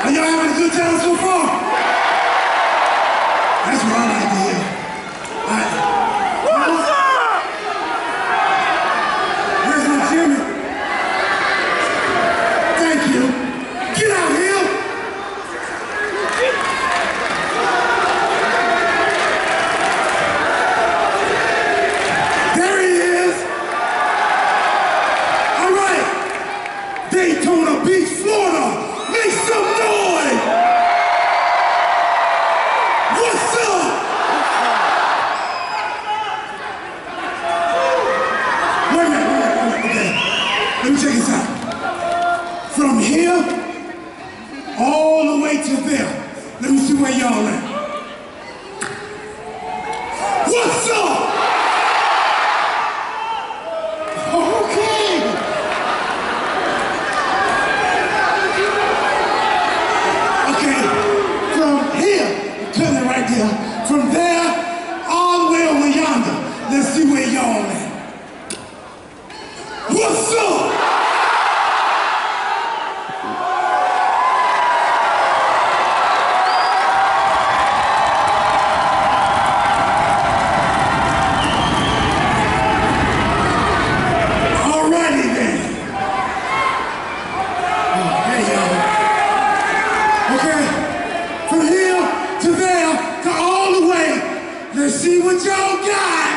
And y'all having a good time so far? That's what I'm check this out. From here, all the way to there. Let me see where y'all at. See what y'all got.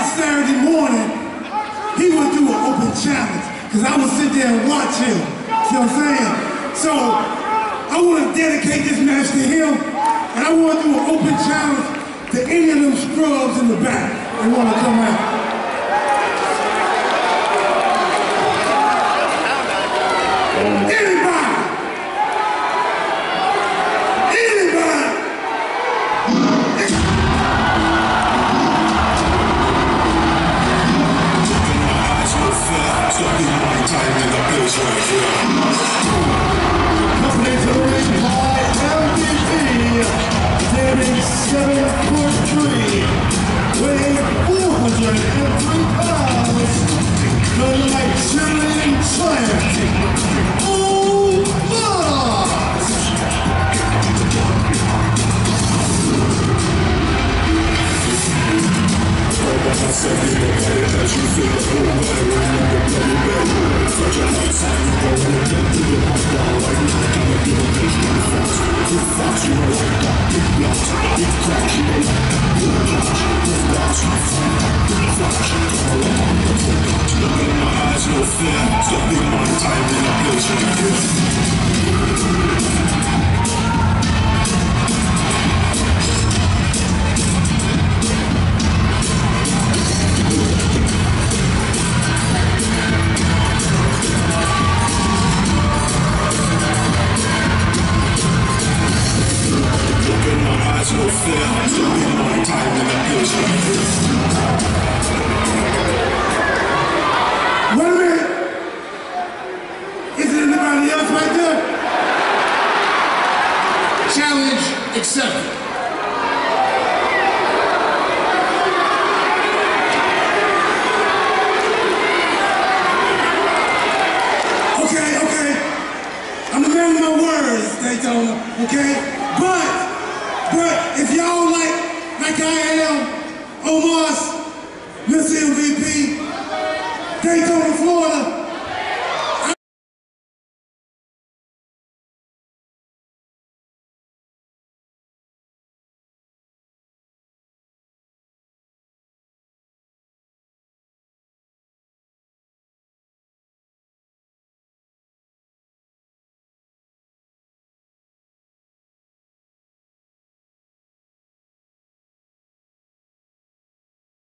Every Saturday morning, he would do an open challenge. Cause I would sit there and watch him. See what I'm saying? So I want to dedicate this match to him. And I want to do an open challenge to any of them scrubs in the back that want to come out. Anybody! To standing seven foot three, Wait accepted. Okay, okay. I'm a man of my words, Daytona, okay? But, but if y'all like, like I am, Omos Miss MVP, Daytona, Florida,